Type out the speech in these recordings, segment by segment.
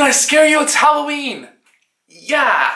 Did I scare you? It's Halloween! Yeah!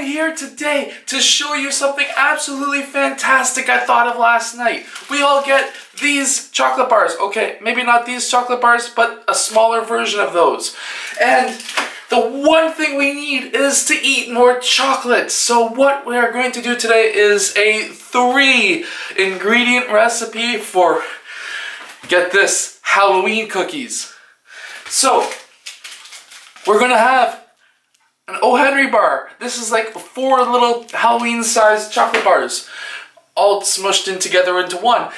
Here today to show you something absolutely fantastic I thought of last night. We all get these chocolate bars. Okay, maybe not these chocolate bars, but a smaller version of those. And the one thing we need is to eat more chocolate. So what we are going to do today is a three ingredient recipe for, get this, Halloween cookies. So, we're gonna have an O. Henry bar. This is like four little Halloween-sized chocolate bars, all smushed in together into one.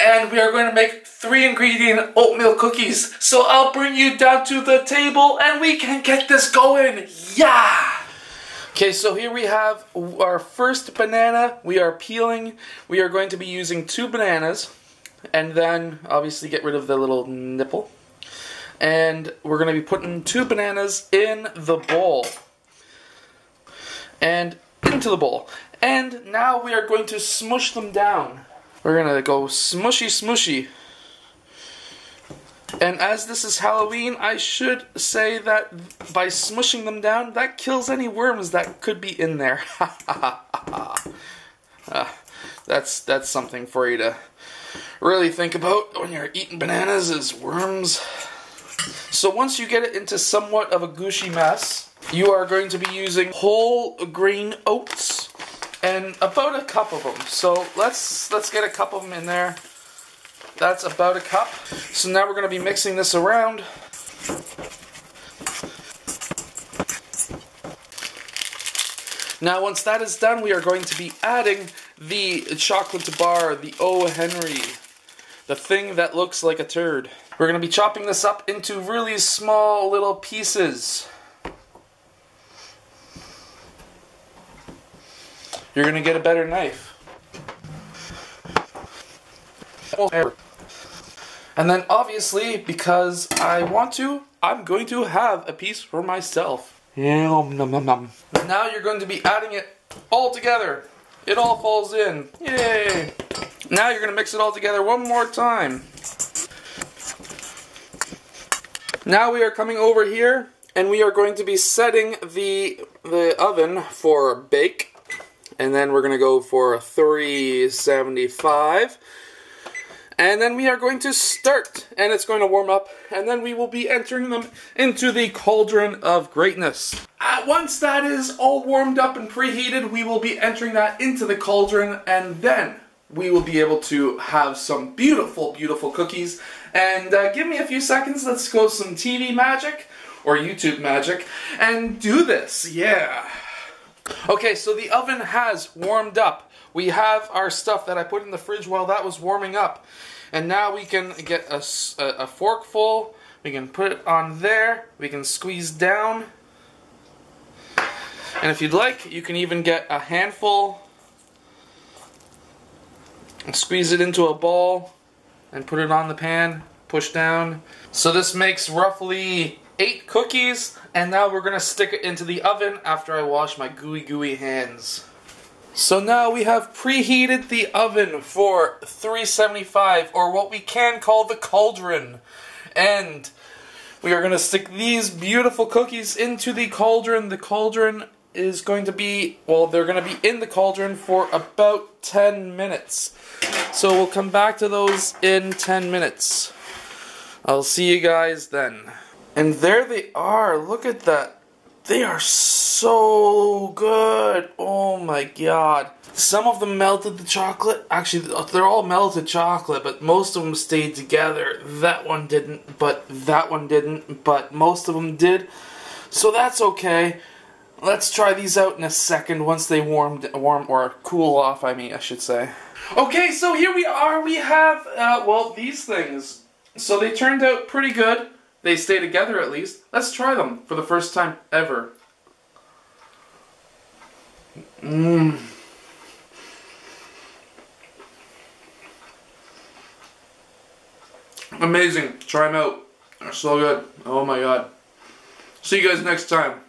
And we are going to make three ingredient oatmeal cookies. So I'll bring you down to the table and we can get this going. Yeah! Okay, so here we have our first banana. We are peeling. We are going to be using two bananas and then obviously get rid of the little nipple and we're going to be putting two bananas in the bowl. And into the bowl. And now we are going to smush them down. We're to go smushy smushy. And as this is Halloween, I should say that by smushing them down, that kills any worms that could be in there. uh, that's that's something for you to really think about when you're eating bananas is worms. So once you get it into somewhat of a gushy mess, you are going to be using whole grain oats and about a cup of them. So let's let's get a cup of them in there. That's about a cup. So now we're going to be mixing this around. Now once that is done, we are going to be adding the chocolate bar, the O. Henry, the thing that looks like a turd. We're going to be chopping this up into really small little pieces. You're going to get a better knife. And then obviously, because I want to, I'm going to have a piece for myself. Now you're going to be adding it all together. It all falls in. Yay! Now you're going to mix it all together one more time. Now we are coming over here and we are going to be setting the the oven for bake and then we're going to go for 375 and then we are going to start and it's going to warm up and then we will be entering them into the cauldron of greatness. Uh, once that is all warmed up and preheated we will be entering that into the cauldron and then we will be able to have some beautiful, beautiful cookies. And uh, give me a few seconds, let's go some TV magic, or YouTube magic, and do this, yeah. Okay, so the oven has warmed up. We have our stuff that I put in the fridge while that was warming up. And now we can get a, a, a forkful, we can put it on there, we can squeeze down. And if you'd like, you can even get a handful and squeeze it into a ball and put it on the pan, push down. So this makes roughly eight cookies and now we're gonna stick it into the oven after I wash my gooey gooey hands. So now we have preheated the oven for 375 or what we can call the cauldron. And we are to stick these beautiful cookies into the cauldron. The cauldron is going to be, well, they're going to be in the cauldron for about 10 minutes. So we'll come back to those in 10 minutes. I'll see you guys then. And there they are. Look at that. They are so good. Oh my god. Some of them melted the chocolate. Actually, they're all melted chocolate, but most of them stayed together. That one didn't, but that one didn't, but most of them did. So that's okay. Let's try these out in a second once they warm, warm or cool off, I mean, I should say. Okay, so here we are. We have, uh, well, these things. So they turned out pretty good. They stay together at least. Let's try them for the first time ever. Mmm. Amazing. Try them out. They're so good. Oh my god. See you guys next time.